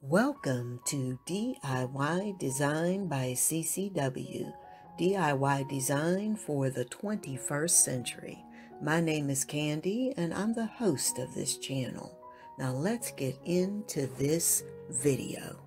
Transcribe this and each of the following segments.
Welcome to DIY Design by CCW, DIY Design for the 21st Century. My name is Candy and I'm the host of this channel. Now let's get into this video.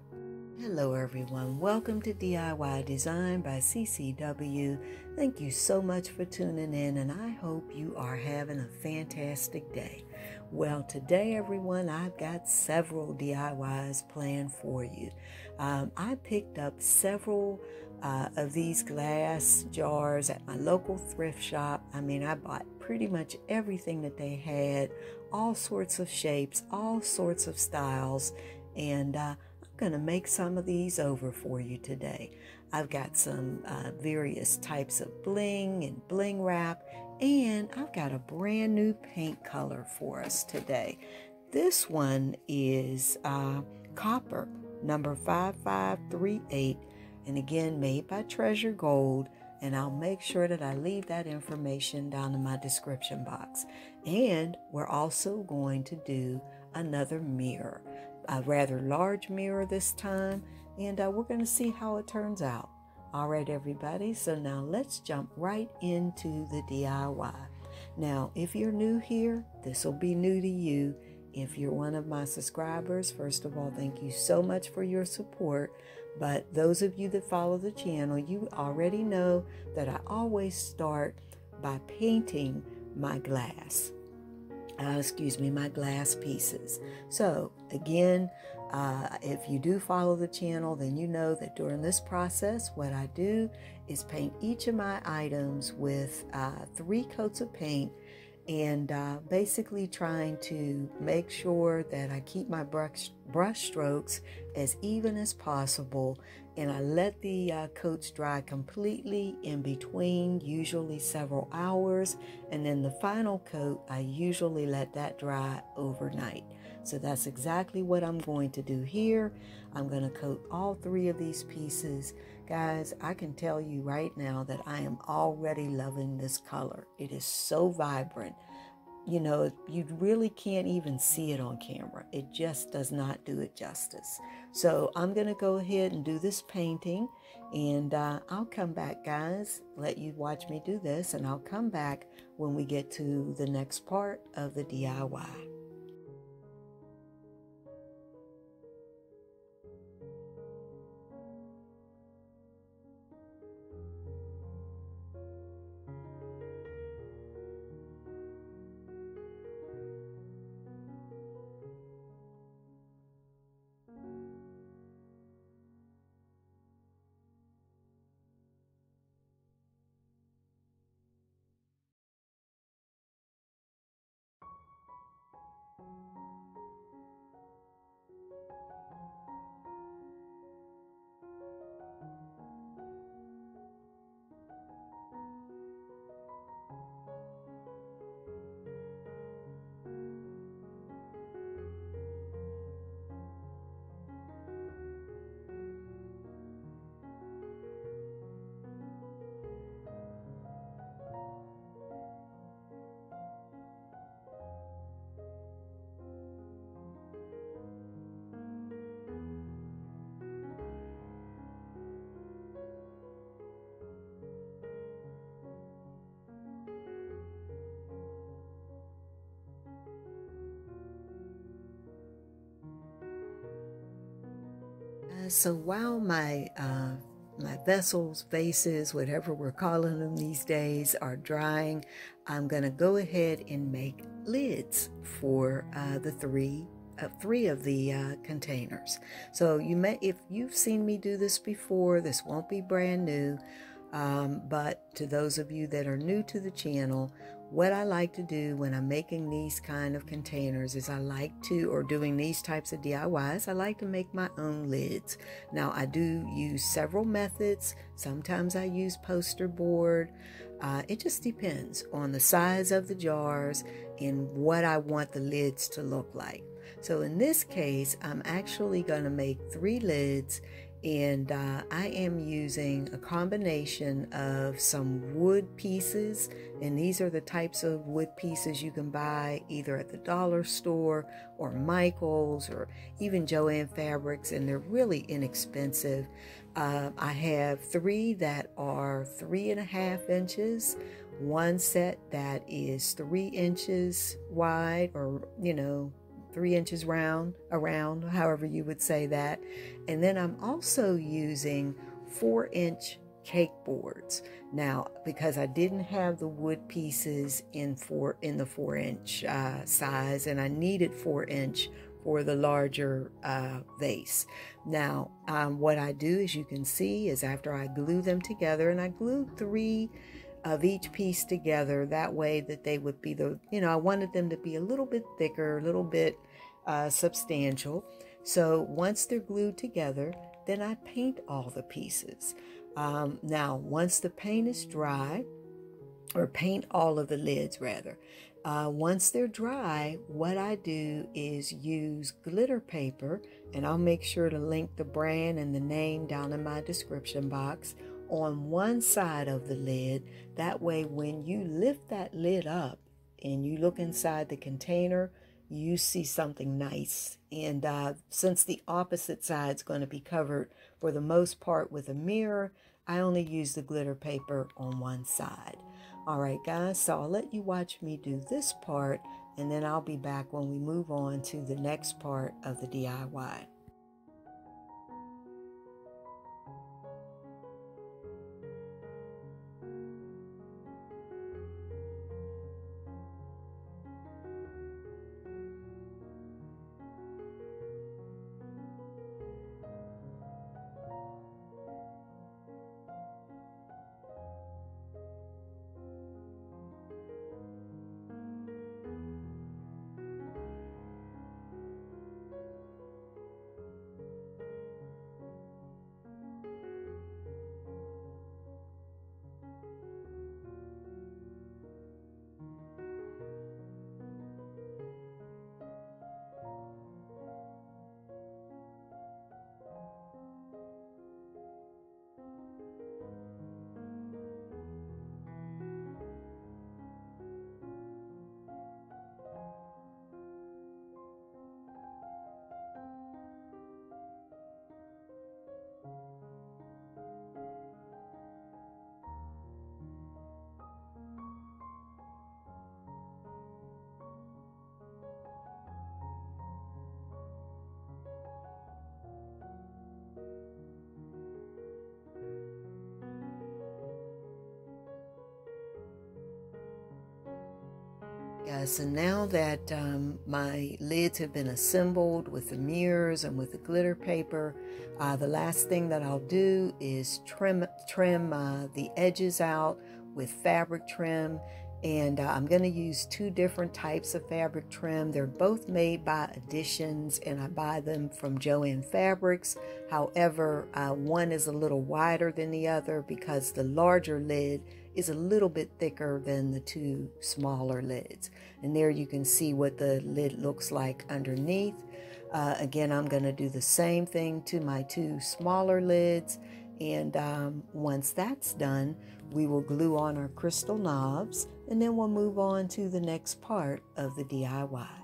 Hello everyone, welcome to DIY Design by CCW. Thank you so much for tuning in and I hope you are having a fantastic day. Well, today, everyone, I've got several DIYs planned for you. Um, I picked up several uh, of these glass jars at my local thrift shop. I mean, I bought pretty much everything that they had, all sorts of shapes, all sorts of styles, and uh, I'm going to make some of these over for you today. I've got some uh, various types of bling and bling wrap, and I've got a brand new paint color for us today. This one is uh, copper, number 5538, and again made by Treasure Gold. And I'll make sure that I leave that information down in my description box. And we're also going to do another mirror, a rather large mirror this time, and uh, we're going to see how it turns out. All right, everybody, so now let's jump right into the DIY. Now, if you're new here, this will be new to you. If you're one of my subscribers, first of all, thank you so much for your support. But those of you that follow the channel, you already know that I always start by painting my glass. Uh, excuse me, my glass pieces. So, again, uh, if you do follow the channel, then you know that during this process, what I do is paint each of my items with uh, three coats of paint and uh, basically trying to make sure that I keep my brush, brush strokes as even as possible and I let the uh, coats dry completely in between, usually several hours, and then the final coat, I usually let that dry overnight. So that's exactly what I'm going to do here. I'm going to coat all three of these pieces. Guys, I can tell you right now that I am already loving this color. It is so vibrant. You know, you really can't even see it on camera. It just does not do it justice. So I'm going to go ahead and do this painting and uh, I'll come back, guys, let you watch me do this and I'll come back when we get to the next part of the DIY. so while my uh, my vessels, vases, whatever we're calling them these days, are drying, I'm going to go ahead and make lids for uh, the three uh, three of the uh, containers. So you may, if you've seen me do this before, this won't be brand new. Um, but to those of you that are new to the channel, what I like to do when I'm making these kind of containers is I like to, or doing these types of DIYs, I like to make my own lids. Now I do use several methods. Sometimes I use poster board. Uh, it just depends on the size of the jars and what I want the lids to look like. So in this case, I'm actually going to make three lids and uh, I am using a combination of some wood pieces, and these are the types of wood pieces you can buy either at the dollar store or Michael's or even Joann Fabrics, and they're really inexpensive. Uh, I have three that are three and a half inches, one set that is three inches wide, or you know, three inches round, around, however you would say that. And then I'm also using four inch cake boards. Now, because I didn't have the wood pieces in four in the four inch uh, size, and I needed four inch for the larger uh, vase. Now, um, what I do, as you can see, is after I glue them together, and I glued three of each piece together that way that they would be the you know i wanted them to be a little bit thicker a little bit uh, substantial. So once they're glued together then i paint all the pieces. Um, now once the paint is dry or paint all of the lids rather uh, once they're dry what i do is use glitter paper and i'll make sure to link the brand and the name down in my description box on one side of the lid. That way, when you lift that lid up and you look inside the container, you see something nice. And uh, since the opposite side is going to be covered for the most part with a mirror, I only use the glitter paper on one side. All right, guys, so I'll let you watch me do this part, and then I'll be back when we move on to the next part of the DIY. So now that um, my lids have been assembled with the mirrors and with the glitter paper, uh, the last thing that I'll do is trim, trim uh, the edges out with fabric trim. And uh, I'm going to use two different types of fabric trim. They're both made by Additions, and I buy them from Joann Fabrics. However, uh, one is a little wider than the other because the larger lid is a little bit thicker than the two smaller lids. And there you can see what the lid looks like underneath. Uh, again, I'm going to do the same thing to my two smaller lids. And um, once that's done, we will glue on our crystal knobs and then we'll move on to the next part of the DIY.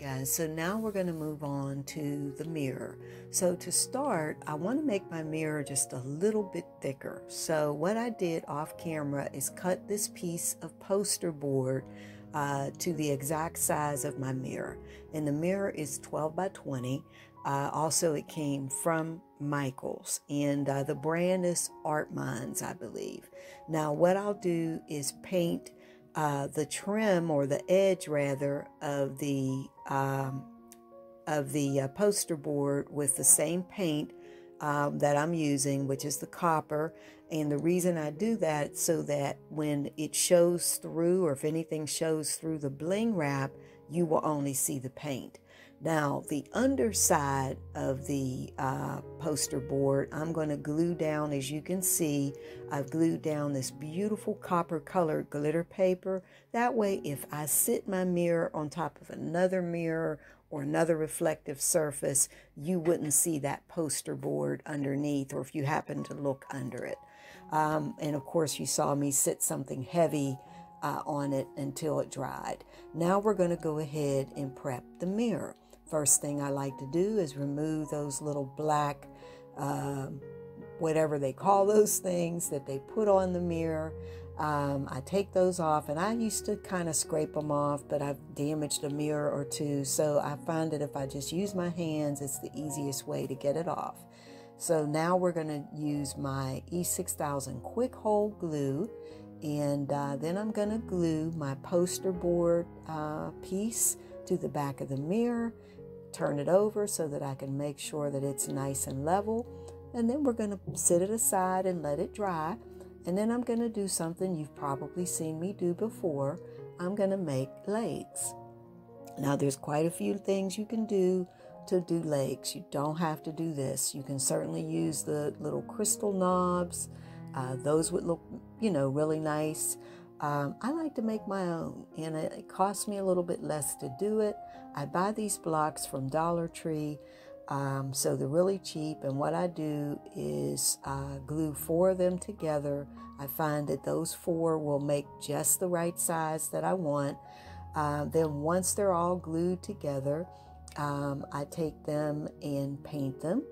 Guys, so now we're going to move on to the mirror. So to start, I want to make my mirror just a little bit thicker. So what I did off camera is cut this piece of poster board uh, to the exact size of my mirror. And the mirror is 12 by 20. Uh, also, it came from Michaels, and uh, the brand is Art Minds, I believe. Now, what I'll do is paint uh, the trim or the edge, rather, of the um, of the uh, poster board with the same paint um, that I'm using, which is the copper. And the reason I do that so that when it shows through, or if anything shows through the bling wrap, you will only see the paint. Now, the underside of the uh, poster board, I'm going to glue down, as you can see, I've glued down this beautiful copper colored glitter paper. That way, if I sit my mirror on top of another mirror or another reflective surface, you wouldn't see that poster board underneath or if you happen to look under it. Um, and of course, you saw me sit something heavy uh, on it until it dried. Now we're going to go ahead and prep the mirror. First thing I like to do is remove those little black, uh, whatever they call those things that they put on the mirror. Um, I take those off, and I used to kind of scrape them off, but I've damaged a mirror or two. So I find that if I just use my hands, it's the easiest way to get it off. So now we're going to use my E6000 quick hold glue, and uh, then I'm going to glue my poster board uh, piece to the back of the mirror turn it over so that I can make sure that it's nice and level. And then we're going to sit it aside and let it dry. And then I'm going to do something you've probably seen me do before. I'm going to make legs. Now, there's quite a few things you can do to do legs. You don't have to do this. You can certainly use the little crystal knobs. Uh, those would look, you know, really nice. Um, I like to make my own, and it, it costs me a little bit less to do it. I buy these blocks from Dollar Tree, um, so they're really cheap. And what I do is uh, glue four of them together. I find that those four will make just the right size that I want. Uh, then once they're all glued together, um, I take them and paint them.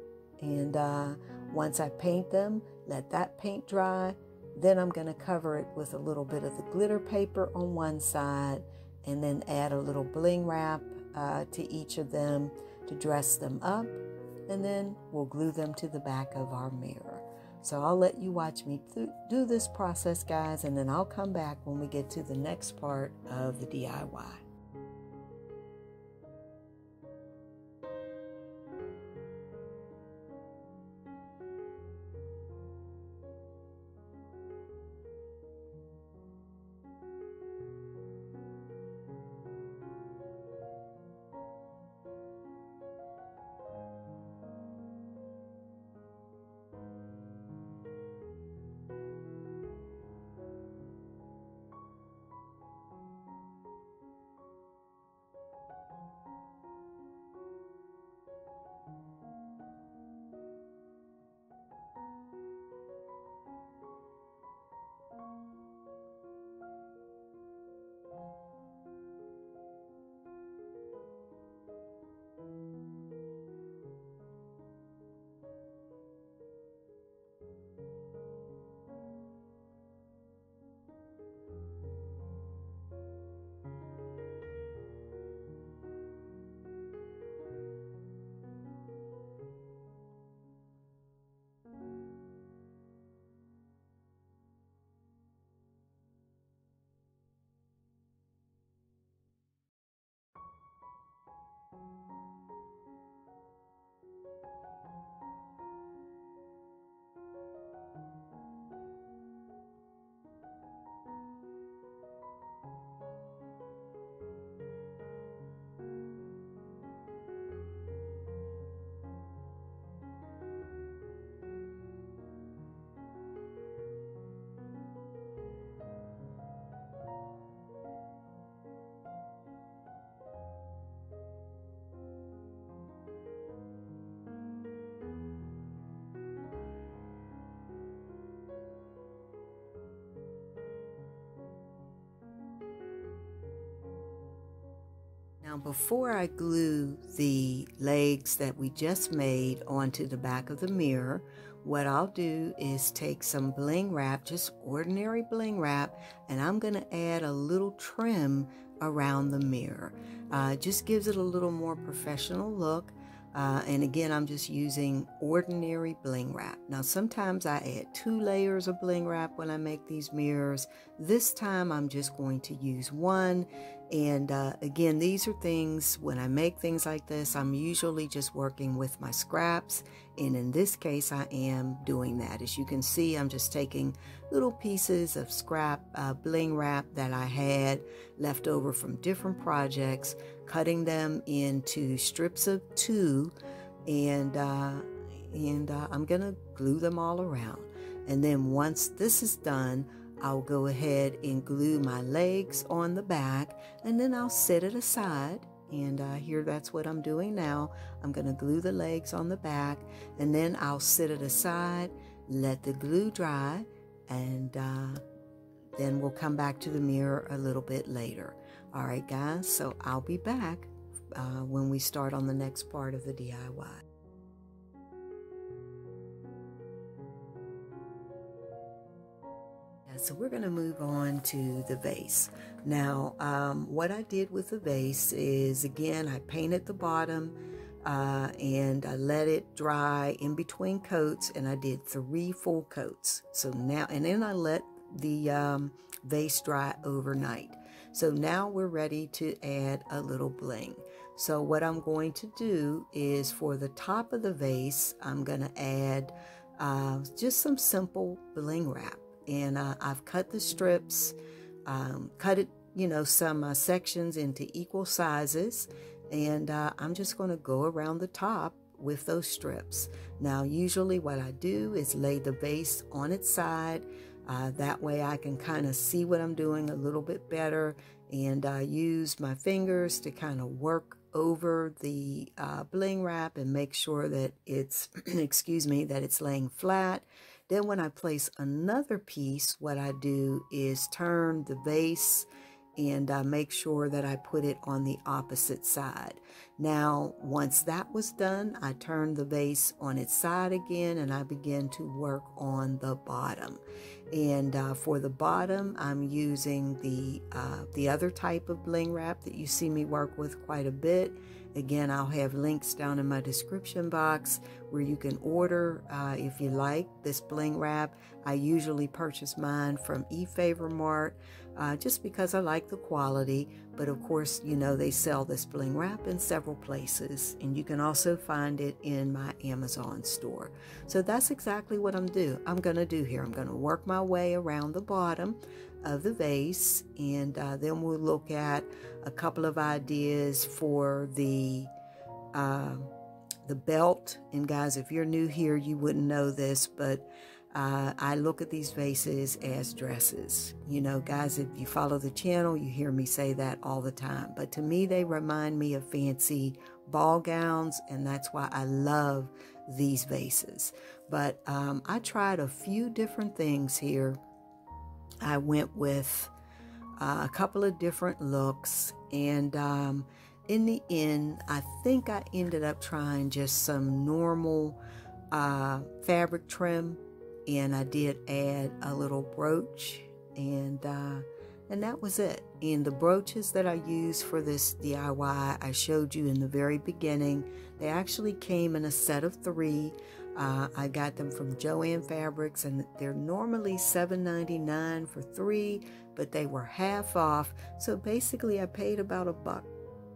And uh, once I paint them, let that paint dry then I'm going to cover it with a little bit of the glitter paper on one side and then add a little bling wrap uh, to each of them to dress them up. And then we'll glue them to the back of our mirror. So I'll let you watch me th- do this process, guys, and then I'll come back when we get to the next part of the DIY. Before I glue the legs that we just made onto the back of the mirror, what I'll do is take some bling wrap, just ordinary bling wrap, and I'm going to add a little trim around the mirror. Uh, just gives it a little more professional look. Uh, and again, I'm just using ordinary bling wrap. Now, sometimes I add two layers of bling wrap when I make these mirrors. This time, I'm just going to use one and uh, again, these are things, when I make things like this, I'm usually just working with my scraps. And in this case, I am doing that. As you can see, I'm just taking little pieces of scrap uh, bling wrap that I had left over from different projects, cutting them into strips of two, and, uh, and uh, I'm to glue them all around. And then once this is done, I'll go ahead and glue my legs on the back and then I'll set it aside. And uh, here that's what I'm doing now. I'm to glue the legs on the back and then I'll set it aside, let the glue dry, and uh, then we'll come back to the mirror a little bit later. All right, guys, so I'll be back uh, when we start on the next part of the DIY. so we're going to move on to the vase. Now, um, what I did with the vase is, again, I painted the bottom uh, and I let it dry in between coats and I did three full coats. So now, and then I let the um, vase dry overnight. So now we're ready to add a little bling. So what I'm going to do is for the top of the vase, I'm going to add uh, just some simple bling wrap and uh, I've cut the strips, um, cut it, you know, some uh, sections into equal sizes, and uh, I'm just going to go around the top with those strips. Now, usually what I do is lay the vase on its side. Uh, that way I can kind of see what I'm doing a little bit better and I use my fingers to kind of work over the uh, bling wrap and make sure that it's, excuse me, that it's laying flat. Then when I place another piece, what I do is turn the vase and uh, make sure that I put it on the opposite side. Now, once that was done, I turned the vase on its side again and I began to work on the bottom. And uh, for the bottom, I'm using the, uh, the other type of bling wrap that you see me work with quite a bit. Again, I'll have links down in my description box where you can order uh, if you like this bling wrap. I usually purchase mine from eFavorMart uh, just because I like the quality. But of course, you know, they sell this bling wrap in several places, and you can also find it in my Amazon store. So that's exactly what I'm do. I'm going to do here. I'm going to work my way around the bottom of the vase, and uh, then we'll look at a couple of ideas for the uh, the belt. And guys, if you're new here, you wouldn't know this, but uh, I look at these vases as dresses. You know, guys, if you follow the channel, you hear me say that all the time. But to me, they remind me of fancy ball gowns, and that's why I love these vases. But um, I tried a few different things here. I went with uh, a couple of different looks, and um, in the end, I think I ended up trying just some normal uh, fabric trim and I did add a little brooch and uh, and that was it. And the brooches that I used for this DIY, I showed you in the very beginning. They actually came in a set of three. Uh, I got them from Joann Fabrics, and they're normally $7.99 for three, but they were half off. So basically, I paid about a buck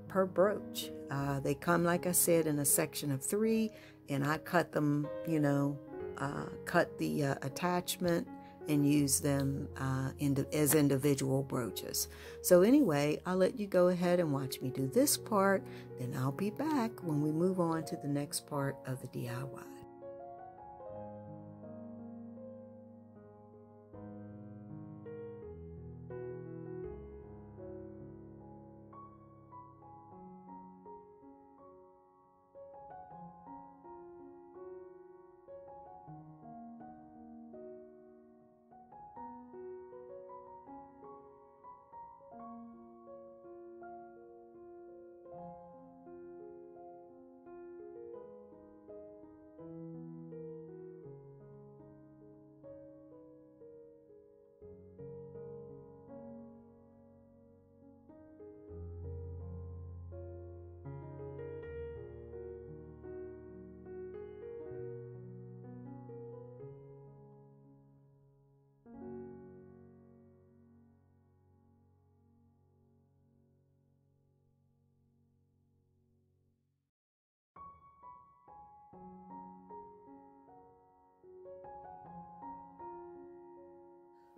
per brooch. Uh, they come, like I said, in a section of three, and I cut them, you know, uh, cut the uh, attachment and use them uh, as individual brooches. So anyway, I'll let you go ahead and watch me do this part. Then I'll be back when we move on to the next part of the DIY.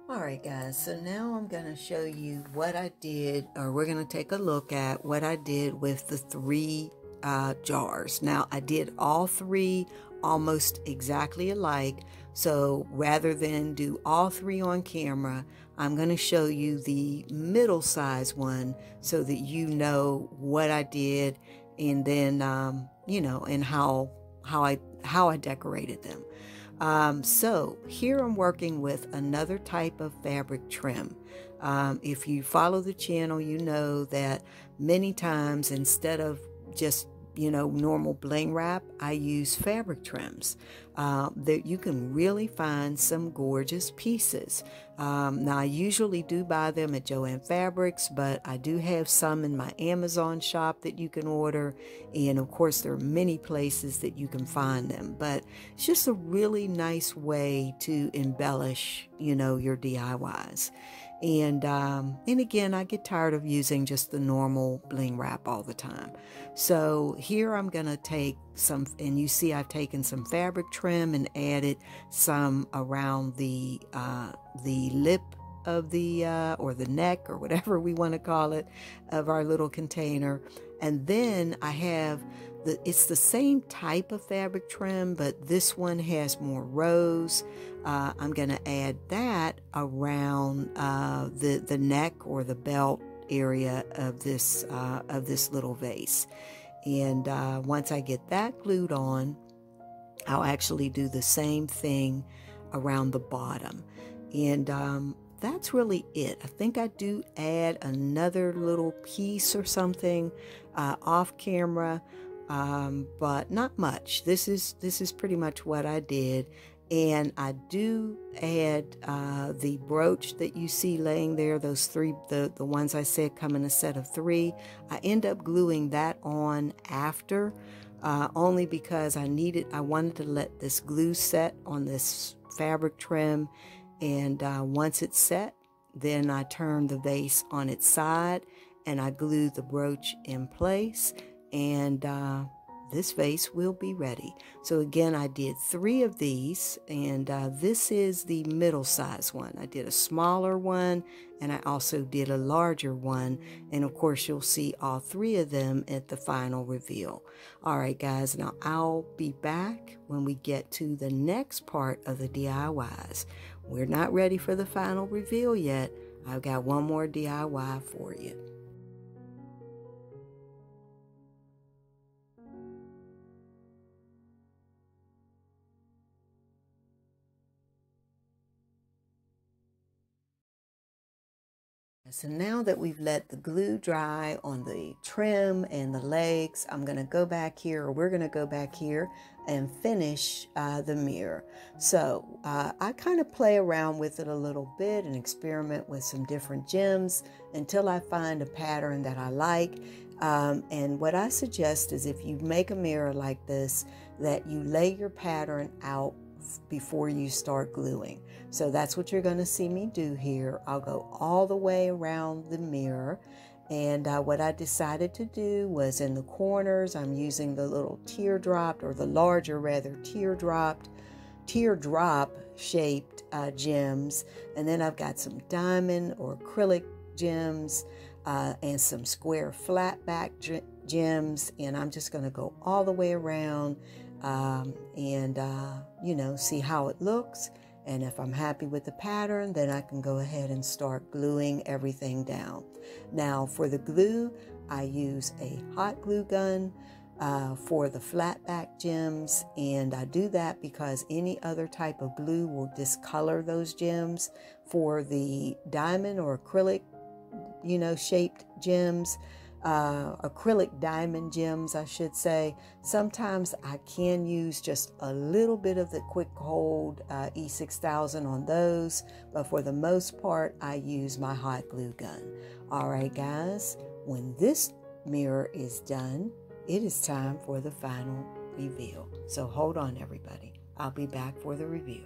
All right, guys, so now I'm going to show you what I did, or we're going to take a look at what I did with the three uh, jars. Now, I did all three almost exactly alike, so rather than do all three on camera, I'm going to show you the middle size one so that you know what I did and then, um, you know, and how, how I, how I decorated them. Um, so here I'm working with another type of fabric trim. Um, if you follow the channel, you know that many times instead of just you know, normal bling wrap, I use fabric trims. Uh, that you can really find some gorgeous pieces. Um, now, I usually do buy them at Joann Fabrics, but I do have some in my Amazon shop that you can order. And of course, there are many places that you can find them. But it's just a really nice way to embellish, you know, your DIYs. And um, and again, I get tired of using just the normal bling wrap all the time. So here I'm going to take some, and you see I've taken some fabric trim and added some around the uh, the lip of the uh, or the neck or whatever we want to call it of our little container. And then I have the, it's the same type of fabric trim, but this one has more rows. Uh, I'm going to add that around uh, the the neck or the belt area of this uh, of this little vase. And uh, once I get that glued on, I'll actually do the same thing around the bottom. And um, that's really it. I think I do add another little piece or something uh, off camera um, but not much. This is this is pretty much what I did, and I do add uh, the brooch that you see laying there. Those three, the the ones I said come in a set of three. I end up gluing that on after, uh, only because I needed. I wanted to let this glue set on this fabric trim, and uh, once it's set, then I turn the vase on its side and I glue the brooch in place and uh, this vase will be ready. So again, I did three of these, and uh, this is the middle size one. I did a smaller one, and I also did a larger one. And of course, you'll see all three of them at the final reveal. All right, guys, now I'll be back when we get to the next part of the DIYs. We're not ready for the final reveal yet. I've got one more DIY for you. So now that we've let the glue dry on the trim and the legs, I'm going to go back here, or we're going to go back here and finish uh, the mirror. So uh, I kind of play around with it a little bit and experiment with some different gems until I find a pattern that I like. Um, and what I suggest is if you make a mirror like this, that you lay your pattern out before you start gluing. So that's what you're going to see me do here. I'll go all the way around the mirror. And uh, what I decided to do was in the corners, I'm using the little teardrop or the larger rather teardrop, teardrop shaped uh, gems. And then I've got some diamond or acrylic gems uh, and some square flat back gems. And I'm just going to go all the way around um, and, uh, you know, see how it looks. And if I'm happy with the pattern, then I can go ahead and start gluing everything down. Now for the glue, I use a hot glue gun uh, for the flat back gems. And I do that because any other type of glue will discolor those gems. For the diamond or acrylic, you know, shaped gems, uh, acrylic diamond gems, I should say. Sometimes I can use just a little bit of the quick hold uh, E6000 on those, but for the most part, I use my hot glue gun. All right, guys, when this mirror is done, it is time for the final reveal. So hold on, everybody. I'll be back for the reveal.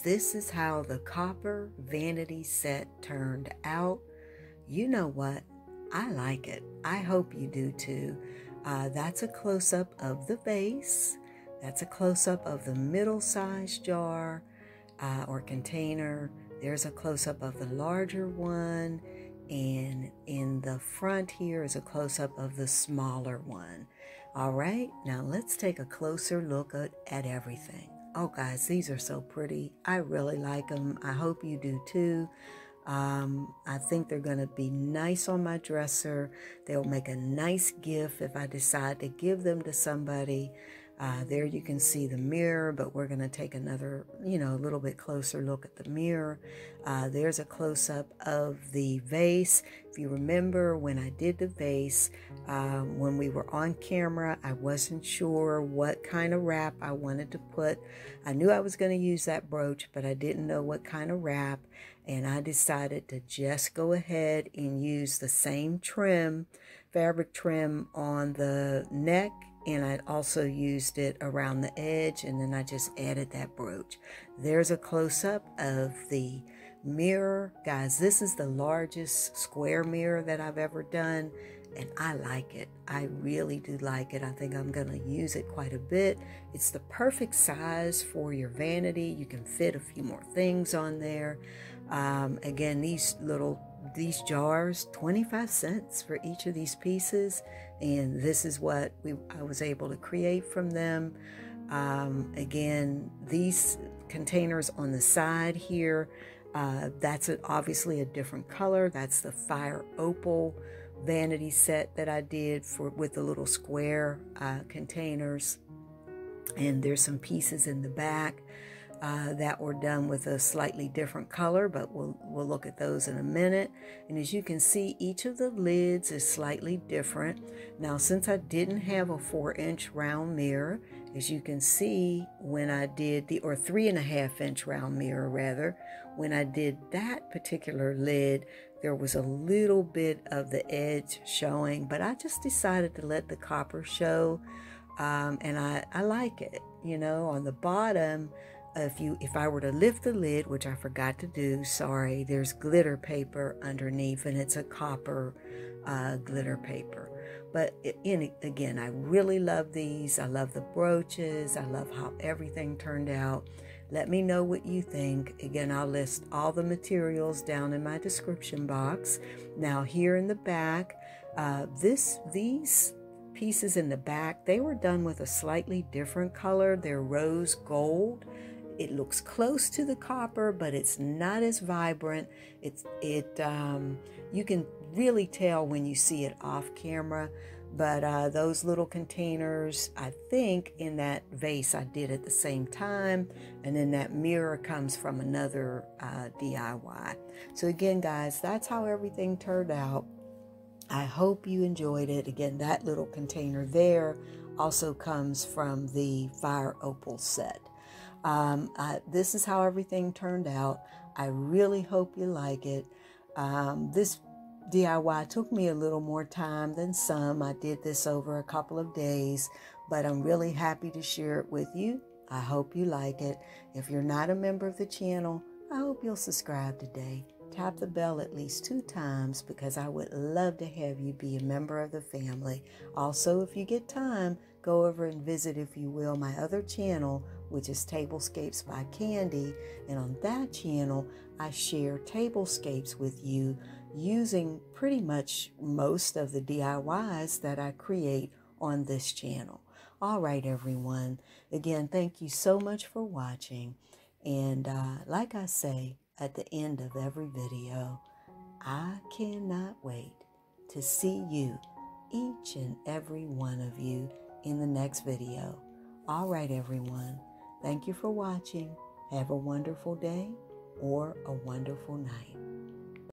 This is how the copper vanity set turned out. You know what? I like it. I hope you do too. Uh, that's a close up of the vase. That's a close up of the middle sized jar uh, or container. There's a close up of the larger one. And in the front here is a close up of the smaller one. All right, now let's take a closer look at, at everything. Oh, guys, these are so pretty. I really like them. I hope you do too. Um, I think they're going to be nice on my dresser. They'll make a nice gift if I decide to give them to somebody. Uh, there you can see the mirror, but we're going to take another, you know, a little bit closer look at the mirror. Uh, there's a close up of the vase. If you remember when I did the vase, um, when we were on camera, I wasn't sure what kind of wrap I wanted to put. I knew I was going to use that brooch, but I didn't know what kind of wrap. And I decided to just go ahead and use the same trim, fabric trim on the neck and I also used it around the edge and then I just added that brooch. There's a close-up of the mirror. Guys, this is the largest square mirror that I've ever done and I like it. I really do like it. I think I'm going to use it quite a bit. It's the perfect size for your vanity. You can fit a few more things on there. Um, again, these little these jars 25 cents for each of these pieces. And this is what we I was able to create from them. Um, again these containers on the side here uh, that's a, obviously a different color. That's the fire opal vanity set that I did for with the little square uh, containers. And there's some pieces in the back uh, that were done with a slightly different color, but we'll, we'll look at those in a minute. And as you can see, each of the lids is slightly different. Now, since I didn't have a four inch round mirror, as you can see when I did the, or three and a half inch round mirror rather, when I did that particular lid, there was a little bit of the edge showing, but I just decided to let the copper show. Um, and I, I like it, you know, on the bottom, if you if I were to lift the lid, which I forgot to do, sorry, there's glitter paper underneath and it's a copper uh, glitter paper. But in, again, I really love these. I love the brooches. I love how everything turned out. Let me know what you think. Again, I'll list all the materials down in my description box. Now, here in the back, uh, this these pieces in the back, they were done with a slightly different color. They're rose gold. It looks close to the copper, but it's not as vibrant. It's it um, you can really tell when you see it off camera. But uh, those little containers, I think in that vase I did at the same time. And then that mirror comes from another uh, DIY. So again, guys, that's how everything turned out. I hope you enjoyed it. Again, that little container there also comes from the Fire Opal set. Um, I, this is how everything turned out. I really hope you like it. Um, this DIY took me a little more time than some. I did this over a couple of days, but I'm really happy to share it with you. I hope you like it. If you're not a member of the channel, I hope you'll subscribe today. Tap the bell at least two times because I would love to have you be a member of the family. Also, if you get time, go over and visit, if you will, my other channel which is Tablescapes by Candy. And on that channel, I share tablescapes with you using pretty much most of the DIYs that I create on this channel. All right, everyone. Again, thank you so much for watching. And uh, like I say at the end of every video, I cannot wait to see you, each and every one of you, in the next video. All right, everyone. Thank you for watching. Have a wonderful day or a wonderful night.